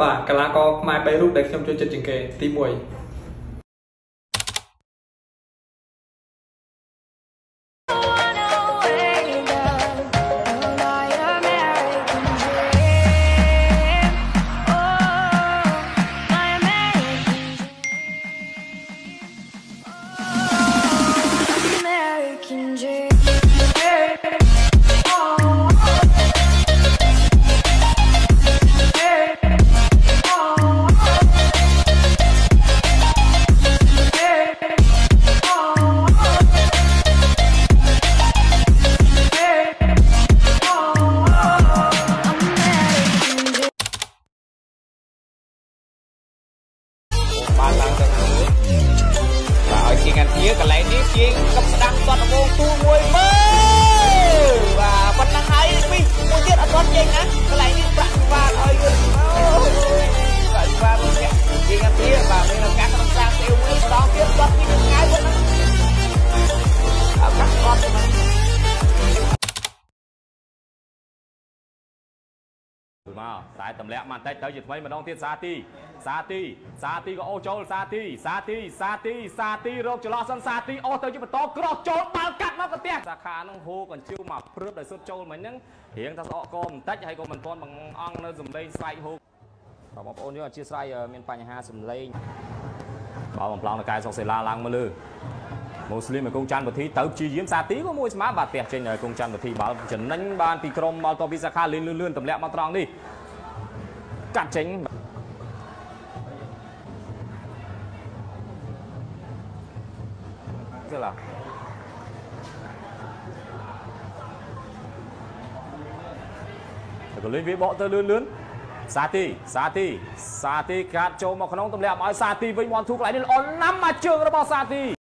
បាទកីឡាករខ្មែរ3រូបដែលខ្ញុំចូលចិត្តជាងគេទី1 បាទឲ្យជាងអានធាកន្លែងនេះជាងកັບស្ដាំគាត់ដំងទូមួយមើល មកតែតម្លាក់មកបន្តិចទៅជាថ្មីម្ដងទៀតសាទីសាទីសាទីក៏អូសចូលសាទីសាទីសាទីសាទីរកចន្លោះសិនសាទីអូសទៅជាបន្តក្រោះចូលបាល់កាត់មកប្រទះសាខានឹងហូកញ្ជៀវមកព្រឹបដោយសុទ្ធចូលមិញហ្នឹងរៀងថាស្អកកបន្តិចហើយក៏មិនទាន់បង្អង្គនៅសំឡេងស្រែកហូកបងប្អូនយើងអធិស្ឋានមានបញ្ហាសំឡេងបើបំផ្លងតកែសុកសេឡាឡើងមកលើ មូស្លីមកគង់ច័ន្ទវុធីទៅព្យាយាមសាទីក៏មួយស្មើបាទផ្ទះចេញគង់ច័ន្ទវុធីបាល់ចំណេញបានពីក្រុមបាល់តពីសាខាលឿនលឿនទម្លាក់មកត្រង់នេះកាត់ចេញទៅឡាទៅក៏លេងវាបកទៅលឿនលឿនសាទីសាទីសាទីកាត់ចូលមកក្នុងទម្លាក់មកឲ្យសាទីវិញមន់ធូកន្លែងនេះល្អណាស់មកជើងរបស់សាទី